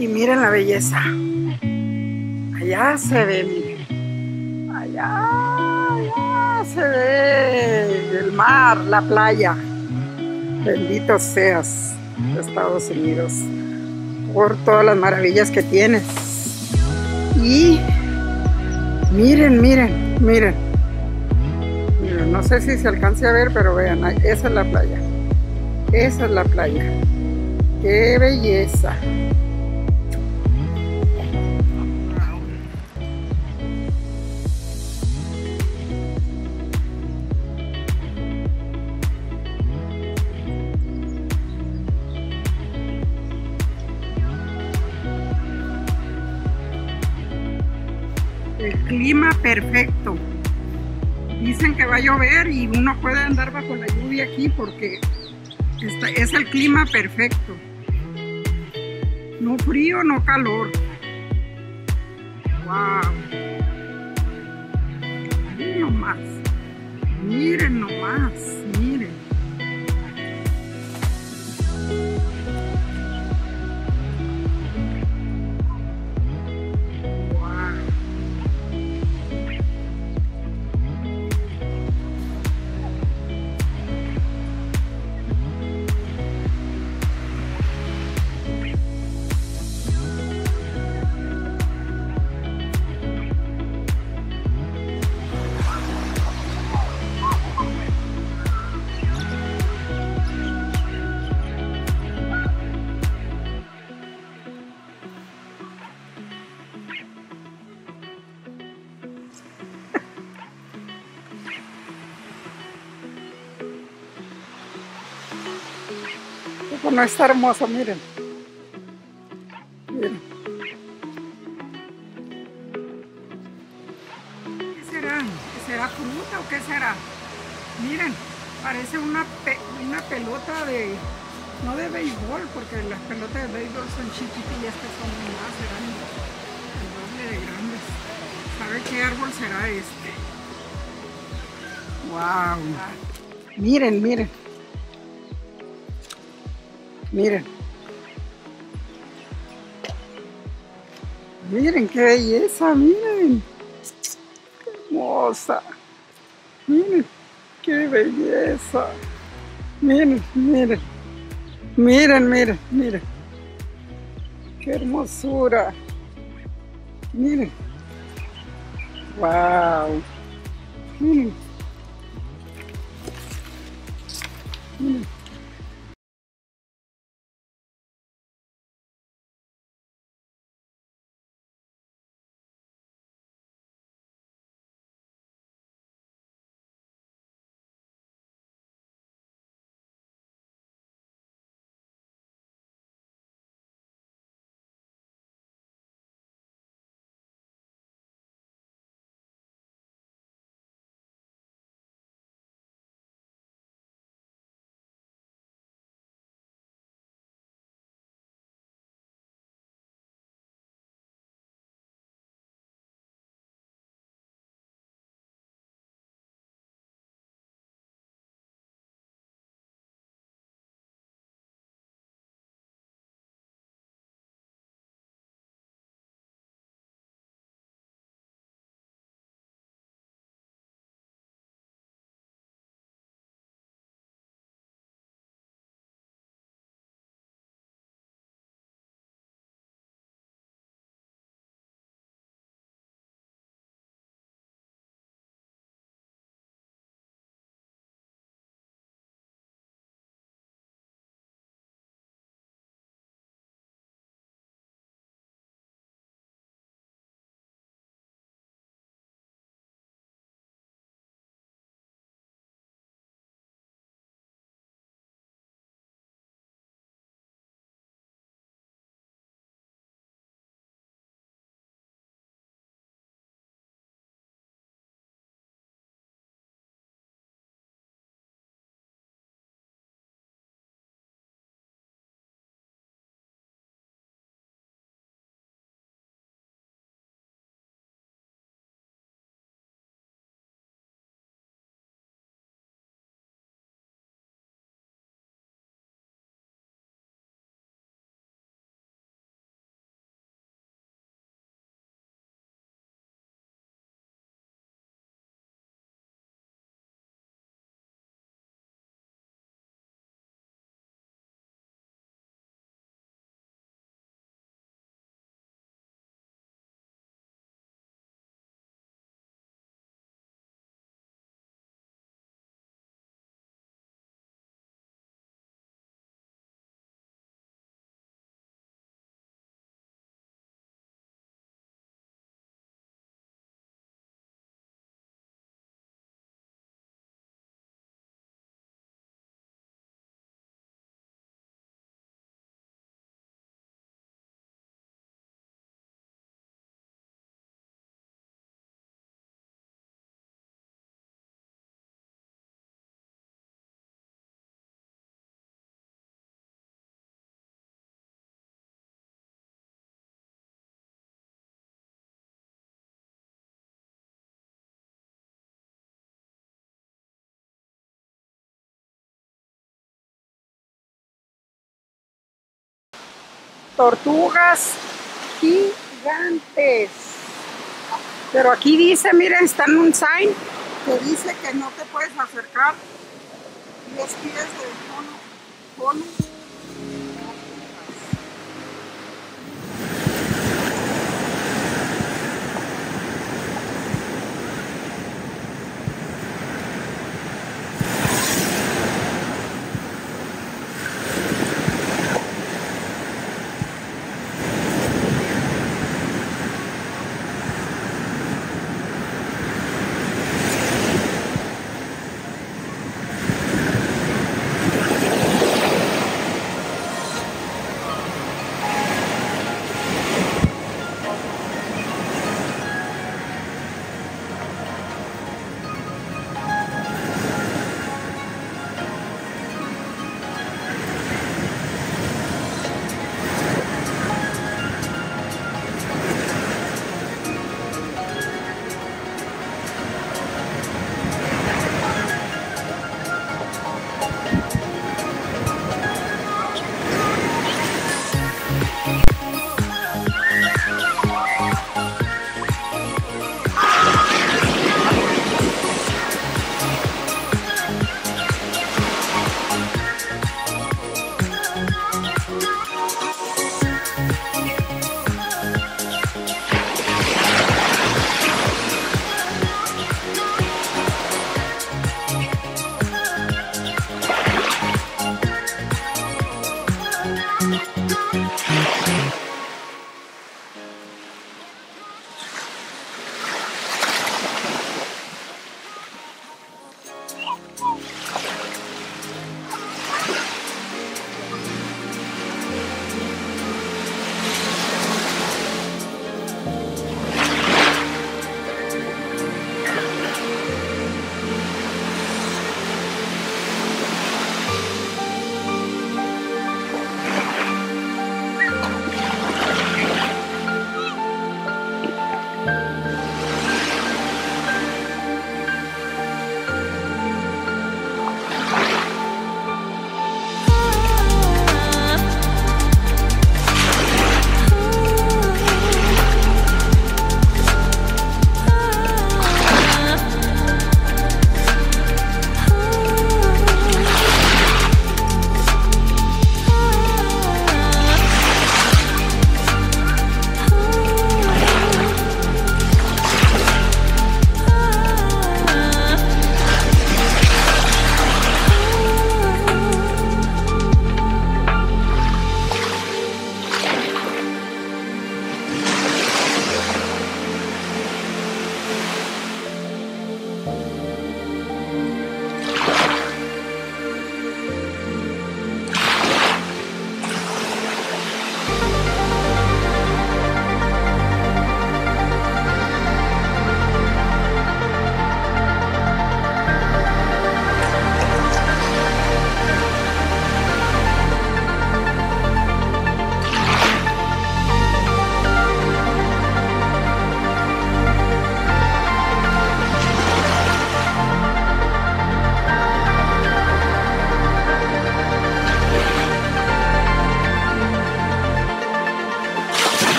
Y miren la belleza. Allá se ve, miren. Allá, allá se ve el mar, la playa. Bendito seas, Estados Unidos, por todas las maravillas que tienes. Y miren, miren, miren. Miren, no sé si se alcance a ver, pero vean, esa es la playa. Esa es la playa. ¡Qué belleza! El clima perfecto. Dicen que va a llover y uno puede andar bajo la lluvia aquí porque es el clima perfecto. No frío, no calor. Wow. Miren nomás. Miren nomás. Miren. no está hermoso, miren. Miren. ¿Qué será? ¿Será fruta o qué será? Miren, parece una, una pelota de, no de béisbol, porque las pelotas de béisbol son chiquitas y estas son más grandes, el doble de grandes. ¿Sabe qué árbol será este? ¡Wow! Miren, miren. Miren. Miren qué belleza, miren. Qué hermosa. Miren, qué belleza. Miren, miren. Miren, miren, miren. Qué hermosura. Miren. Wow. Miren. Tortugas gigantes. Pero aquí dice, miren, está en un sign que dice que no te puedes acercar 10 pies de cono,